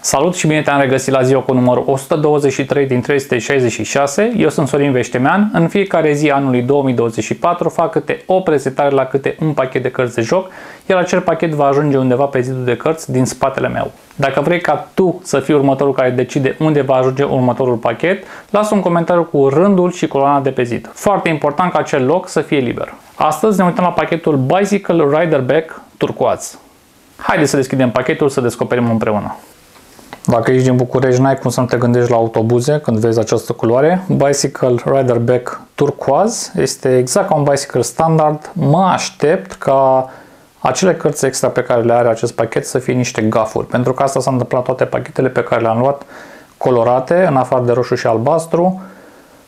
Salut și bine te-am regăsit la ziua cu numărul 123 din 366. Eu sunt Sorin Veștemean. În fiecare zi anului 2024 fac câte o prezentare la câte un pachet de cărți de joc, iar acel pachet va ajunge undeva pe zidul de cărți din spatele meu. Dacă vrei ca tu să fii următorul care decide unde va ajunge următorul pachet, lasă un comentariu cu rândul și coloana de pe zid. Foarte important ca acel loc să fie liber. Astăzi ne uităm la pachetul Bicycle Rider Back turcoaz. Haideți să deschidem pachetul să descoperim împreună. Dacă ești din București, n-ai cum să nu te gândești la autobuze când vezi această culoare. Bicycle Rider Back turquoise este exact ca un bicycle standard. Mă aștept ca acele cărți extra pe care le are acest pachet să fie niște gafuri, pentru că asta s-a întâmplat toate pachetele pe care le-am luat colorate, în afară de roșu și albastru,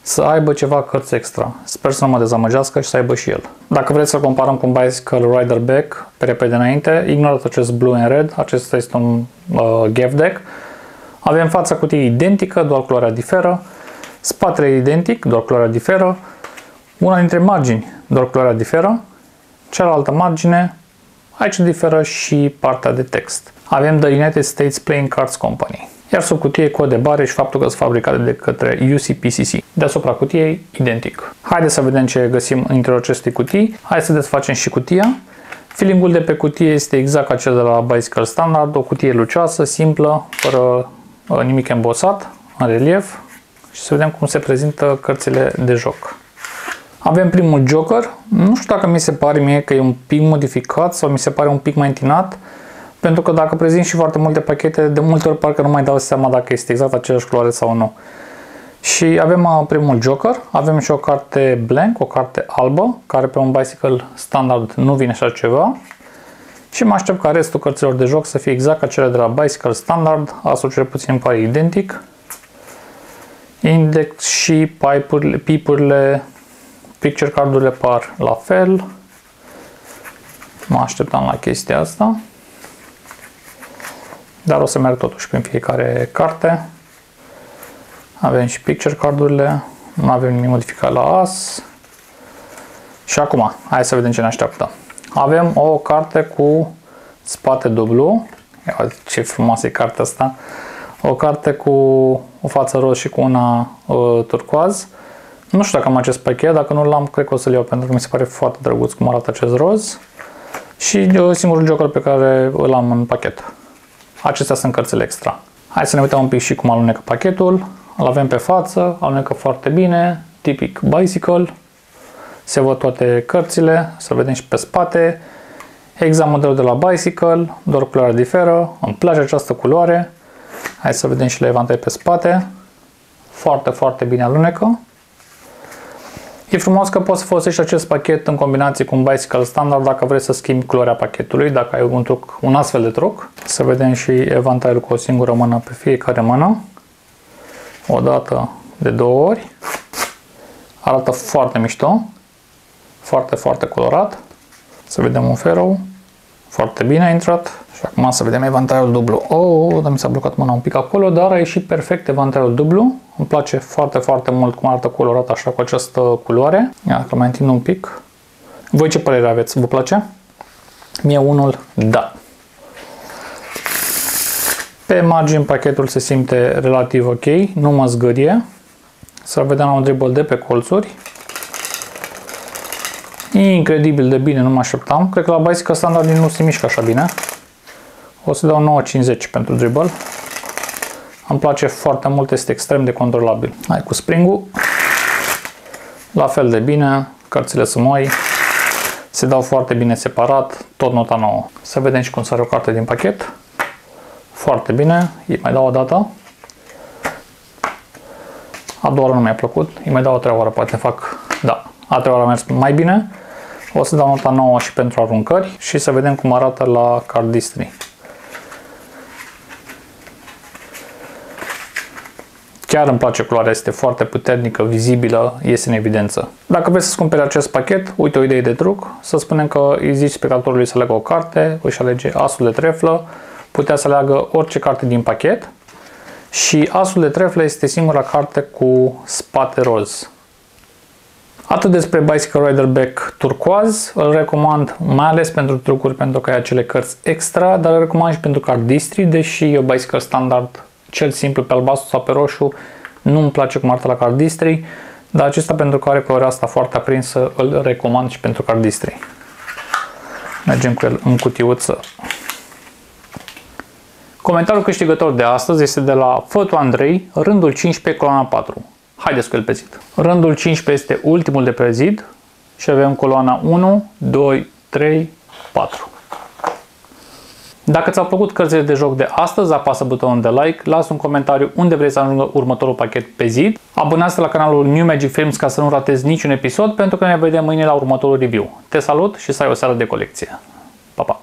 să aibă ceva cărți extra. Sper să nu mă dezamăgească și să aibă și el. Dacă vreți să comparăm cu un Bicycle Rider Back pe repede înainte, ignorați acest blue and red, acesta este un uh, GAF deck. Avem fața cutiei identică, doar culoarea diferă, spatele identic, doar culoarea diferă, una dintre margini, doar culoarea diferă, cealaltă margine, aici diferă și partea de text. Avem The United States Playing Cards Company, iar sub cutie cod de bare și faptul că sunt fabricate de către UCPCC. Deasupra cutiei, identic. Haideți să vedem ce găsim în interiorul acestei cutii. Hai să desfacem și cutia. Feelingul de pe cutie este exact ca cel de la Bicycle Standard, o cutie lucioasă, simplă, fără Uh, nimic îmbosat, în relief și să vedem cum se prezintă cărțile de joc. Avem primul Joker, nu știu dacă mi se pare mie că e un pic modificat sau mi se pare un pic mai întinat, pentru că dacă prezint și foarte multe pachete, de multe ori parcă nu mai dau seama dacă este exact aceeași culoare sau nu. Și avem uh, primul Joker, avem și o carte blank, o carte albă, care pe un bicycle standard nu vine așa ceva și mă aștept ca restul cărților de joc să fie exact ca cele de la Bicycle Standard, asul cel puțin pare identic. Index și pipurile, pipurile, picture cardurile par la fel. Mă așteptam la chestia asta. Dar o să merg totuși prin fiecare carte. Avem și picture cardurile. Nu avem nimic modificat la as. Și acum, hai să vedem ce ne așteaptă. Avem o carte cu spate dublu. Ia ce frumoasă e cartea asta. O carte cu o față roz și cu una uh, turcoaz. Nu știu dacă am acest pachet, dacă nu l-am, cred că o să-l iau pentru că mi se pare foarte drăguț cum arată acest roz. Și uh, singurul joker pe care îl am în pachet. Acestea sunt cărțile extra. Hai să ne uităm un pic și cum alunecă pachetul. Îl avem pe față, alunecă foarte bine, tipic bicycle se văd toate cărțile, să vedem și pe spate. Exact modelul de la Bicycle, doar culoarea diferă, îmi place această culoare. Hai să vedem și la evantai pe spate. Foarte, foarte bine alunecă. E frumos că poți să folosești acest pachet în combinație cu un Bicycle standard dacă vrei să schimbi culoarea pachetului, dacă ai un, truc, un astfel de truc. Să vedem și evantaiul cu o singură mână pe fiecare mână. O dată de două ori. Arată foarte mișto foarte, foarte colorat. Să vedem un ferou. Foarte bine a intrat. Și acum să vedem evantaiul dublu. Oh, dar mi s-a blocat mâna un pic acolo, dar a ieșit perfect evantaiul dublu. Îmi place foarte, foarte mult cum arată colorat așa cu această culoare. Ia că mai întind un pic. Voi ce părere aveți? Vă place? Mie unul, da. Pe margine pachetul se simte relativ ok, nu mă zgârie. Să vedem la un dribble de pe colțuri. Incredibil de bine, nu mă așteptam. Cred că la Bicycle Standard nu se mișcă așa bine. O să dau 9,50 pentru dribble. Îmi place foarte mult, este extrem de controlabil. Hai cu spring-ul. La fel de bine, cărțile sunt moi. Se dau foarte bine separat, tot nota 9. Să vedem și cum sare o carte din pachet. Foarte bine, îi mai dau o dată. A doua oară nu mi-a plăcut, îi mai dau o treia oară, poate fac, da, a treia oară a mers mai bine. O să dau nota 9 și pentru aruncări și să vedem cum arată la cardistry. Chiar îmi place culoarea, este foarte puternică, vizibilă, iese în evidență. Dacă vreți să-ți cumperi acest pachet, uite o idee de truc. Să spunem că îi zici spectatorului să aleagă o carte, își alege asul de treflă, putea să aleagă orice carte din pachet și asul de treflă este singura carte cu spate roz. Atât despre Bicycle Rider Back turcoaz, îl recomand mai ales pentru trucuri pentru că ai acele cărți extra, dar îl recomand și pentru cardistri, deși eu bicycle standard cel simplu pe albastru sau pe roșu nu îmi place cum arată la cardistri, dar acesta pentru că are culoarea asta foarte aprinsă îl recomand și pentru cardistri. Mergem cu el în cutiuță. Comentariul câștigător de astăzi este de la Fătu Andrei, rândul 15, coloana 4. Haideți cu el pe zid. Rândul 15 este ultimul de pe zid și avem coloana 1, 2, 3, 4. Dacă ți-au plăcut cărțile de joc de astăzi, apasă butonul de like, lasă un comentariu unde vrei să ajungă următorul pachet pe zid, abonează-te la canalul New Magic Films ca să nu ratezi niciun episod, pentru că ne vedem mâine la următorul review. Te salut și să ai o seară de colecție. Pa, pa!